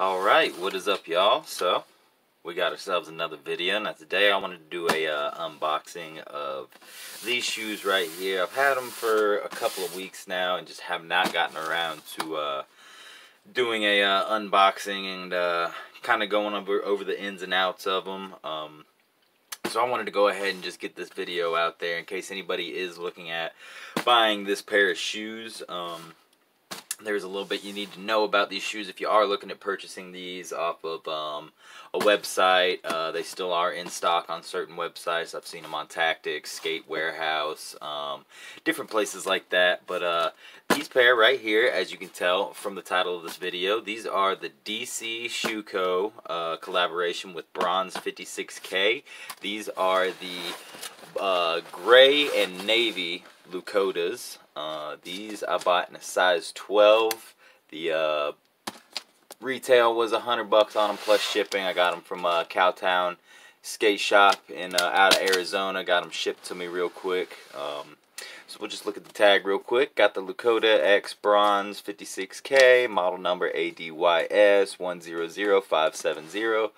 Alright, what is up y'all? So, we got ourselves another video. Now today I wanted to do a uh, unboxing of these shoes right here. I've had them for a couple of weeks now and just have not gotten around to uh, doing a uh, unboxing and uh, kind of going over, over the ins and outs of them. Um, so I wanted to go ahead and just get this video out there in case anybody is looking at buying this pair of shoes. Um, there's a little bit you need to know about these shoes if you are looking at purchasing these off of um, a website. Uh, they still are in stock on certain websites. I've seen them on Tactics, Skate Warehouse, um, different places like that. But uh, these pair right here, as you can tell from the title of this video, these are the DC Shoe Co. Uh, collaboration with Bronze 56K. These are the uh, gray and navy Lukodas. Uh, these I bought in a size 12. The uh, retail was a hundred bucks on them plus shipping. I got them from uh, Cowtown Skate Shop in uh, out of Arizona. Got them shipped to me real quick. Um, so we'll just look at the tag real quick. Got the Lukoda X Bronze 56K, model number ADYS 100570,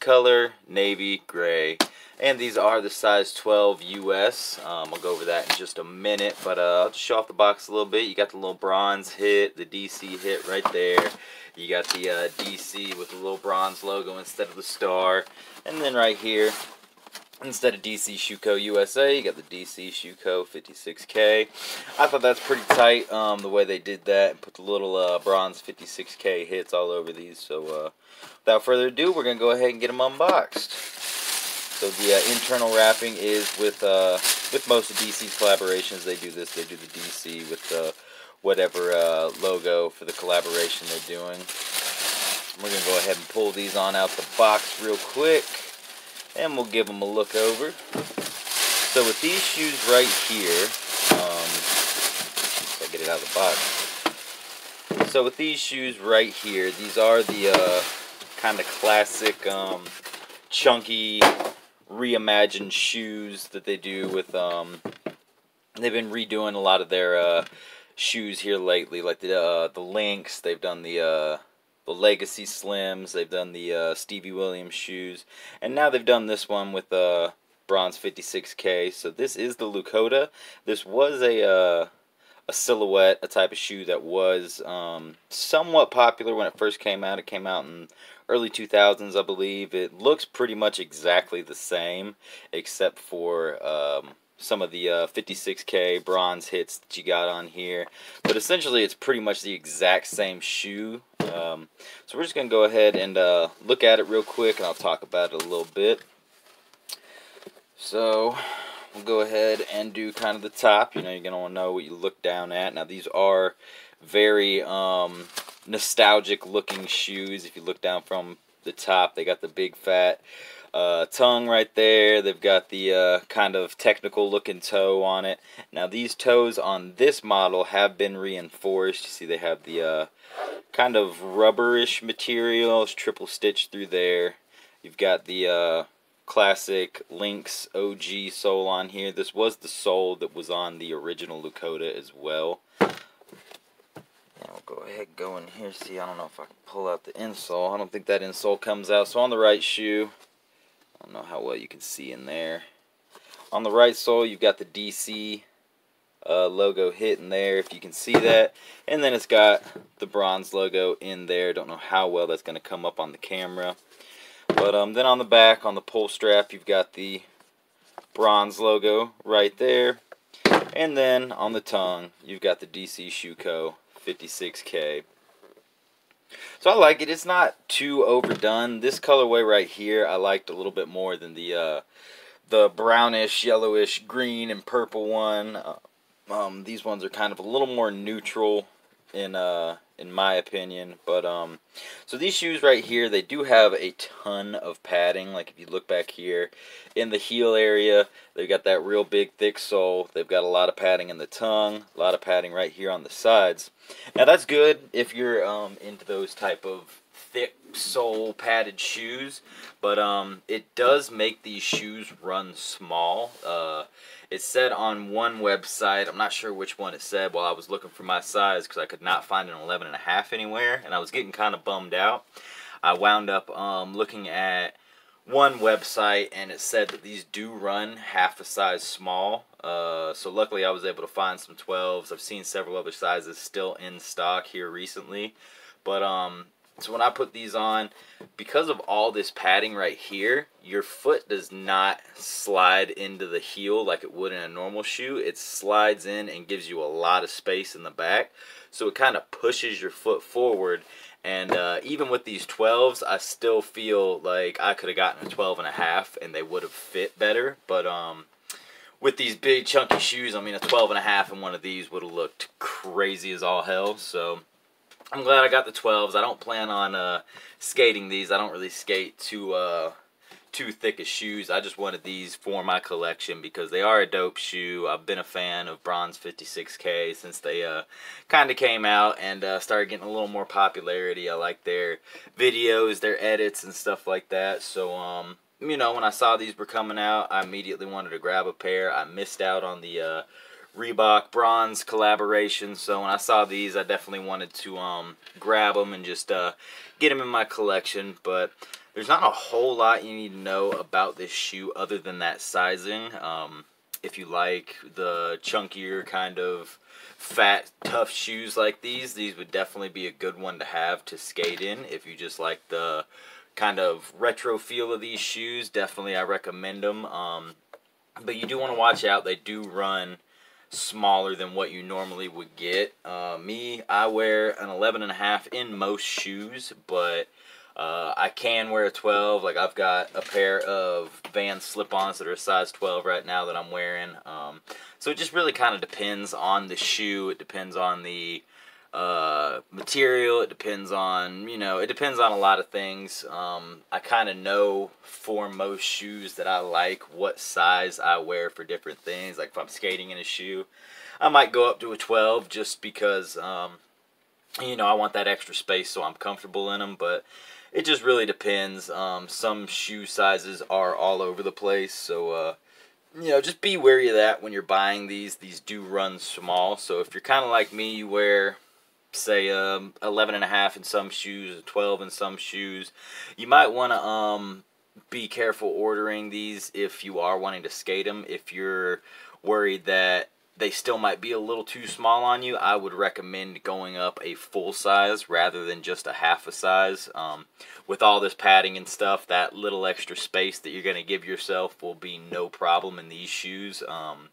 color navy gray. And these are the size 12 US. Um, I'll go over that in just a minute, but uh, I'll just show off the box a little bit. You got the little bronze hit, the DC hit right there. You got the uh, DC with the little bronze logo instead of the star. And then right here, instead of DC Shoe Co. USA, you got the DC Shoe Co. 56K. I thought that's pretty tight, um, the way they did that. and Put the little uh, bronze 56K hits all over these. So uh, without further ado, we're going to go ahead and get them unboxed. So the uh, internal wrapping is with uh, with most of DC's collaborations. They do this. They do the DC with uh, whatever uh, logo for the collaboration they're doing. We're gonna go ahead and pull these on out the box real quick, and we'll give them a look over. So with these shoes right here, um, I get it out of the box. So with these shoes right here, these are the uh, kind of classic, um, chunky reimagined shoes that they do with um they've been redoing a lot of their uh shoes here lately like the uh the Lynx they've done the uh the legacy slims they've done the uh stevie williams shoes and now they've done this one with uh bronze 56k so this is the Lukoda this was a uh a silhouette, a type of shoe that was um, somewhat popular when it first came out. It came out in early 2000s, I believe. It looks pretty much exactly the same, except for um, some of the uh, 56K bronze hits that you got on here. But essentially, it's pretty much the exact same shoe. Um, so we're just going to go ahead and uh, look at it real quick, and I'll talk about it a little bit. So, we'll go ahead and do kind of the top. You know, you're going to want to know what you look down at. Now, these are very um, nostalgic looking shoes. If you look down from the top, they got the big fat uh, tongue right there. They've got the uh, kind of technical looking toe on it. Now, these toes on this model have been reinforced. You see, they have the uh, kind of rubberish material. It's triple stitched through there. You've got the uh, classic Lynx OG sole on here. This was the sole that was on the original Lukoda as well. We'll go ahead go in here. See, I don't know if I can pull out the insole. I don't think that insole comes out. So on the right shoe, I don't know how well you can see in there. On the right sole, you've got the DC uh, logo hitting there, if you can see that. And then it's got the bronze logo in there. Don't know how well that's going to come up on the camera. But um, then on the back, on the pull strap, you've got the bronze logo right there. And then on the tongue, you've got the DC Shoe Co. 56K. So I like it. It's not too overdone. This colorway right here, I liked a little bit more than the uh, the brownish, yellowish, green, and purple one. Uh, um, these ones are kind of a little more neutral in uh in my opinion but um so these shoes right here they do have a ton of padding like if you look back here in the heel area they've got that real big thick sole they've got a lot of padding in the tongue a lot of padding right here on the sides. Now that's good if you're um into those type of thick sole padded shoes but um it does make these shoes run small uh it said on one website, I'm not sure which one it said while I was looking for my size because I could not find an 11 and a half anywhere and I was getting kind of bummed out. I wound up um, looking at one website and it said that these do run half a size small. Uh, so luckily I was able to find some 12s. I've seen several other sizes still in stock here recently. But um, so when I put these on, because of all this padding right here, your foot does not slide into the heel like it would in a normal shoe. It slides in and gives you a lot of space in the back. So it kind of pushes your foot forward. And uh, even with these 12s, I still feel like I could have gotten a 12 and a half and they would have fit better. But um, with these big chunky shoes, I mean a 12 and a half in one of these would have looked crazy as all hell. So I'm glad I got the 12s. I don't plan on uh, skating these. I don't really skate too uh, too thick of shoes. I just wanted these for my collection because they are a dope shoe. I've been a fan of Bronze 56K since they uh, kind of came out and uh, started getting a little more popularity. I like their videos, their edits, and stuff like that. So, um, you know, when I saw these were coming out, I immediately wanted to grab a pair. I missed out on the uh, Reebok bronze collaboration. So when I saw these, I definitely wanted to um, grab them and just uh, get them in my collection. But there's not a whole lot you need to know about this shoe other than that sizing. Um, if you like the chunkier kind of fat, tough shoes like these, these would definitely be a good one to have to skate in. If you just like the kind of retro feel of these shoes, definitely I recommend them. Um, but you do want to watch out. They do run smaller than what you normally would get. Uh, me, I wear an 11 and a half in most shoes, but uh, I can wear a 12. Like I've got a pair of Vans slip-ons that are a size 12 right now that I'm wearing. Um, so it just really kind of depends on the shoe. It depends on the uh, material. It depends on, you know, it depends on a lot of things. Um, I kind of know for most shoes that I like what size I wear for different things. Like if I'm skating in a shoe, I might go up to a 12 just because, um, you know, I want that extra space so I'm comfortable in them. But it just really depends. Um, some shoe sizes are all over the place. So, uh, you know, just be wary of that when you're buying these. These do run small. So if you're kind of like me, you wear say um, 11 and a half in some shoes 12 in some shoes. You might want to um, be careful ordering these if you are wanting to skate them if you're worried that they still might be a little too small on you i would recommend going up a full size rather than just a half a size. Um, with all this padding and stuff that little extra space that you're going to give yourself will be no problem in these shoes. Um,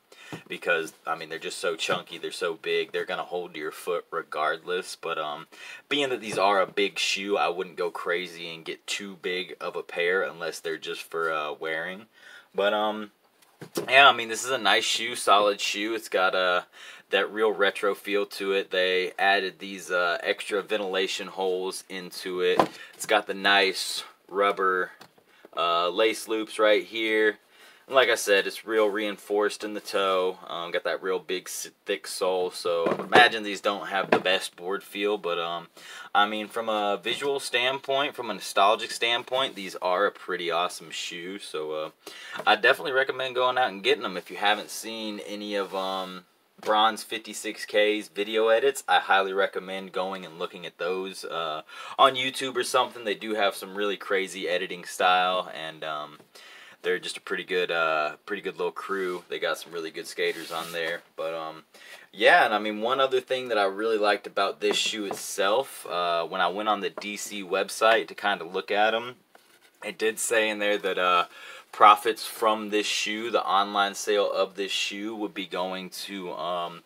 because I mean they're just so chunky, they're so big, they're gonna hold your foot regardless. But um, being that these are a big shoe, I wouldn't go crazy and get too big of a pair unless they're just for uh, wearing. But um, yeah, I mean this is a nice shoe, solid shoe. It's got a uh, that real retro feel to it. They added these uh, extra ventilation holes into it. It's got the nice rubber uh, lace loops right here like I said, it's real reinforced in the toe. Um, got that real big, thick sole. So I imagine these don't have the best board feel, but um, I mean, from a visual standpoint, from a nostalgic standpoint, these are a pretty awesome shoe. So uh, I definitely recommend going out and getting them if you haven't seen any of um, Bronze 56K's video edits. I highly recommend going and looking at those uh, on YouTube or something. They do have some really crazy editing style and. Um, they're just a pretty good, uh, pretty good little crew. They got some really good skaters on there. But um, yeah, and I mean one other thing that I really liked about this shoe itself, uh, when I went on the DC website to kind of look at them, it did say in there that uh, profits from this shoe, the online sale of this shoe, would be going to. Um,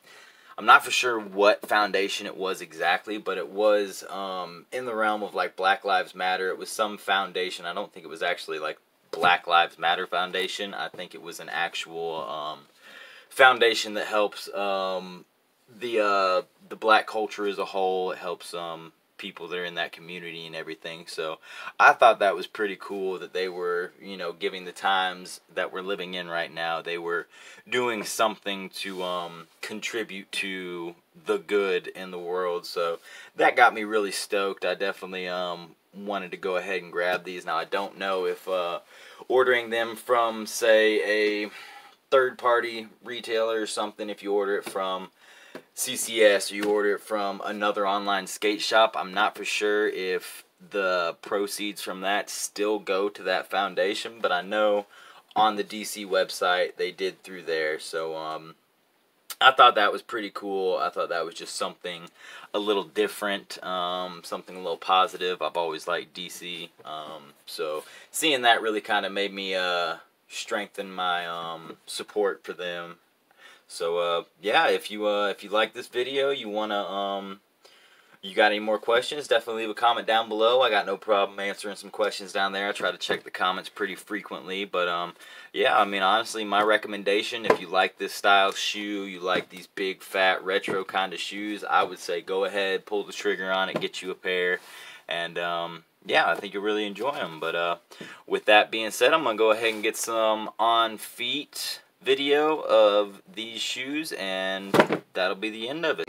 I'm not for sure what foundation it was exactly, but it was um, in the realm of like Black Lives Matter. It was some foundation. I don't think it was actually like Black Lives Matter Foundation. I think it was an actual um, foundation that helps um, the uh, the black culture as a whole. It helps um, people that are in that community and everything. So I thought that was pretty cool that they were, you know, giving the times that we're living in right now, they were doing something to um, contribute to the good in the world. So that got me really stoked. I definitely um, wanted to go ahead and grab these. Now I don't know if uh, ordering them from, say, a third-party retailer or something, if you order it from CCS or you order it from another online skate shop, I'm not for sure if the proceeds from that still go to that foundation, but I know on the DC website they did through there. So um, I thought that was pretty cool. I thought that was just something a little different, um, something a little positive. I've always liked DC, um, so seeing that really kind of made me uh, strengthen my um, support for them. So uh, yeah, if you uh, if you like this video, you wanna um, you got any more questions, definitely leave a comment down below. I got no problem answering some questions down there. I try to check the comments pretty frequently. But, um, yeah, I mean, honestly, my recommendation, if you like this style shoe, you like these big, fat, retro kind of shoes, I would say go ahead, pull the trigger on it, get you a pair. And, um, yeah, I think you'll really enjoy them. But, uh, with that being said, I'm going to go ahead and get some on feet video of these shoes. And that'll be the end of it.